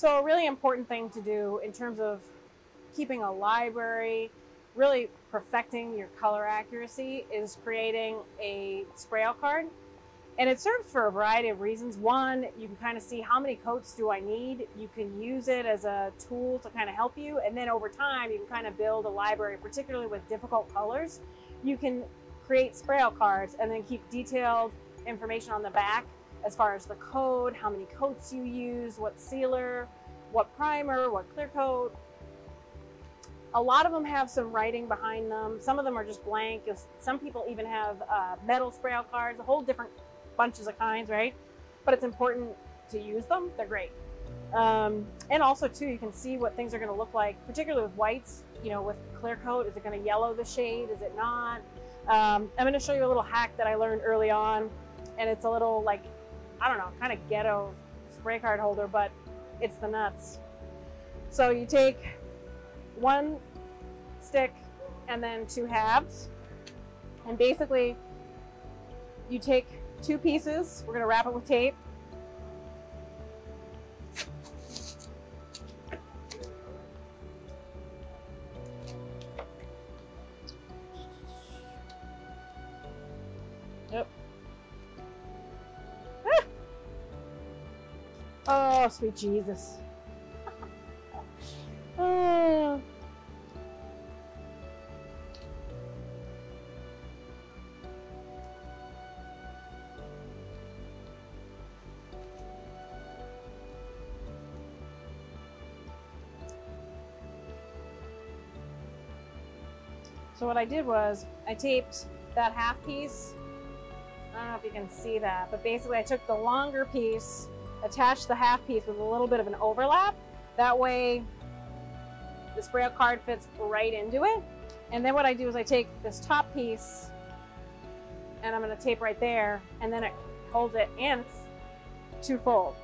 So a really important thing to do in terms of keeping a library, really perfecting your color accuracy is creating a spray out card. And it serves for a variety of reasons. One, you can kind of see how many coats do I need. You can use it as a tool to kind of help you. And then over time, you can kind of build a library, particularly with difficult colors. You can create spray out cards and then keep detailed information on the back as far as the code, how many coats you use, what sealer, what primer, what clear coat. A lot of them have some writing behind them. Some of them are just blank. Some people even have uh, metal spray out cards, a whole different bunches of kinds, right? But it's important to use them. They're great. Um, and also too, you can see what things are going to look like, particularly with whites, you know, with clear coat. Is it going to yellow the shade? Is it not? Um, I'm going to show you a little hack that I learned early on. And it's a little like, I don't know, kind of ghetto spray card holder, but it's the nuts. So you take one stick and then two halves. And basically you take two pieces. We're going to wrap it with tape. Yep. Oh, sweet Jesus. oh. So what I did was I taped that half piece. I don't know if you can see that, but basically I took the longer piece, attached the half piece with a little bit of an overlap. That way the spray out card fits right into it. And then what I do is I take this top piece and I'm gonna tape right there and then it holds it and it's two-fold.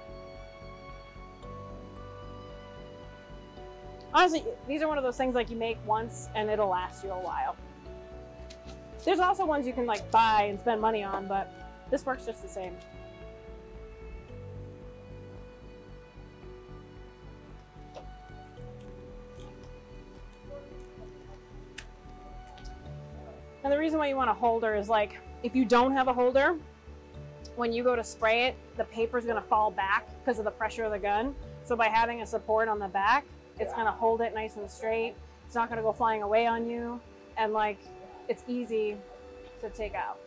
honestly, these are one of those things like you make once and it'll last you a while. There's also ones you can like buy and spend money on, but this works just the same. And the reason why you want a holder is like, if you don't have a holder, when you go to spray it, the paper is going to fall back because of the pressure of the gun. So by having a support on the back, it's gonna hold it nice and straight. It's not gonna go flying away on you. And like, it's easy to take out.